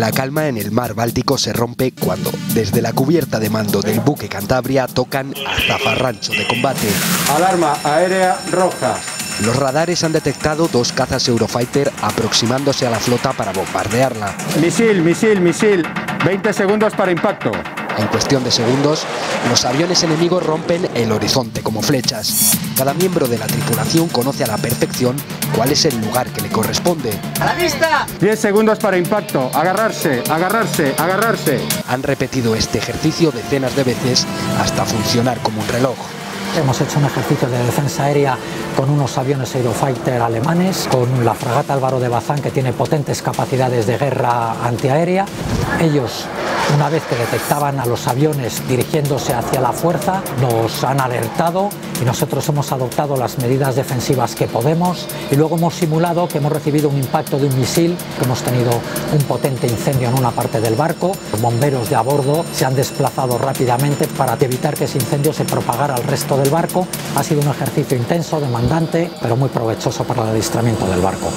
La calma en el mar Báltico se rompe cuando, desde la cubierta de mando del buque Cantabria, tocan a zafarrancho de combate. Alarma aérea roja. Los radares han detectado dos cazas Eurofighter aproximándose a la flota para bombardearla. Misil, misil, misil. 20 segundos para impacto. En cuestión de segundos, los aviones enemigos rompen el horizonte como flechas. Cada miembro de la tripulación conoce a la perfección cuál es el lugar que le corresponde. ¡A la vista! 10 segundos para impacto. Agarrarse, agarrarse, agarrarse. Han repetido este ejercicio decenas de veces hasta funcionar como un reloj. Hemos hecho un ejercicio de defensa aérea con unos aviones Eurofighter alemanes, con la fragata Álvaro de Bazán que tiene potentes capacidades de guerra antiaérea. Ellos una vez que detectaban a los aviones dirigiéndose hacia la fuerza, nos han alertado y nosotros hemos adoptado las medidas defensivas que podemos y luego hemos simulado que hemos recibido un impacto de un misil, que hemos tenido un potente incendio en una parte del barco. Los bomberos de a bordo se han desplazado rápidamente para evitar que ese incendio se propagara al resto del barco. Ha sido un ejercicio intenso, demandante, pero muy provechoso para el adiestramiento del barco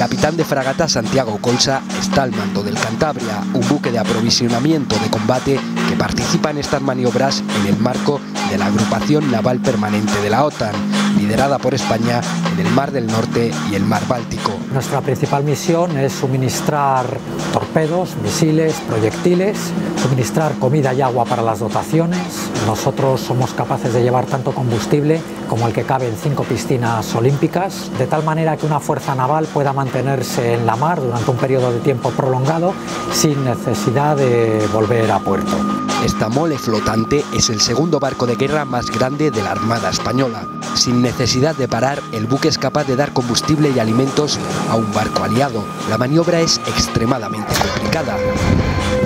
capitán de fragata Santiago Colsa está al mando del Cantabria, un buque de aprovisionamiento de combate que participa en estas maniobras en el marco de la Agrupación Naval Permanente de la OTAN, liderada por España en el Mar del Norte y el Mar Báltico. Nuestra principal misión es suministrar torpedos, misiles, proyectiles, suministrar comida y agua para las dotaciones. Nosotros somos capaces de llevar tanto combustible como el que cabe en cinco piscinas olímpicas, de tal manera que una fuerza naval pueda mantenerse en la mar durante un periodo de tiempo prolongado sin necesidad de volver a puerto. Esta mole flotante es el segundo barco de guerra más grande de la Armada Española. Sin necesidad de parar, el buque es capaz de dar combustible y alimentos a un barco aliado. La maniobra es extremadamente complicada.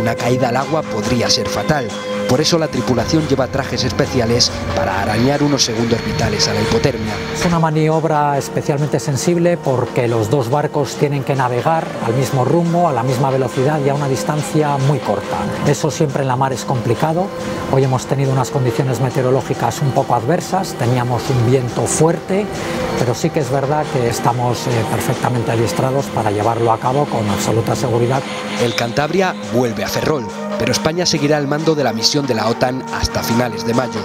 Una caída al agua podría ser fatal, por eso la tripulación lleva trajes especiales para arañar unos segundos vitales a la hipotermia. Es una maniobra especialmente sensible porque los dos barcos tienen que navegar al mismo rumbo, a la misma velocidad y a una distancia muy corta. Eso siempre en la mar es complicado. Hoy hemos tenido unas condiciones meteorológicas un poco adversas, teníamos un viento fuerte, pero sí que es verdad que estamos eh, perfectamente adiestrados para llevarlo a cabo con absoluta seguridad. El Cantabria vuelve a Ferrol pero España seguirá al mando de la misión de la OTAN hasta finales de mayo.